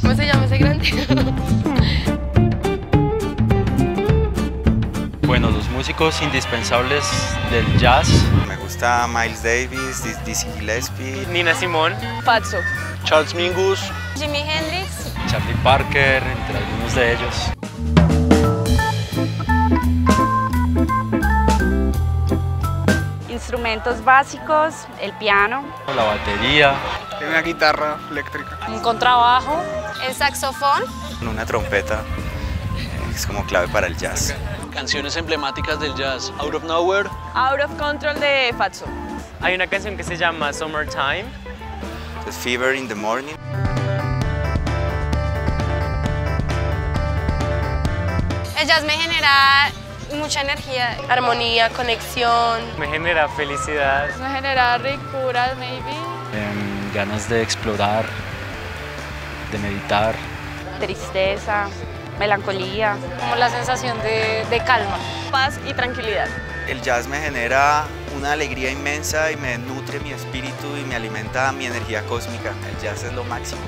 ¿Cómo se llama ese grande? Bueno, los músicos indispensables del jazz. Me gusta Miles Davis, Dizzy Gillespie. Nina Simone. Fatso. Charles Mingus. Jimi Hendrix. Charlie Parker, entre algunos de ellos. Instrumentos básicos, el piano. La batería. Una guitarra eléctrica. Un contrabajo. El saxofón. Una trompeta. eh, Es como clave para el jazz. Canciones emblemáticas del jazz. Out of Nowhere. Out of Control de Fatso. Hay una canción que se llama Summertime. Entonces, Fever in the Morning. El jazz me genera mucha energía. Armonía, conexión. Me genera felicidad. Me genera ricura, maybe. em, ganas de explorar, de meditar. Tristeza, melancolía. Como la sensación de, de calma. Paz y tranquilidad. El jazz me genera una alegría inmensa y me nutre mi espíritu y me alimenta mi energía cósmica. El jazz es lo máximo.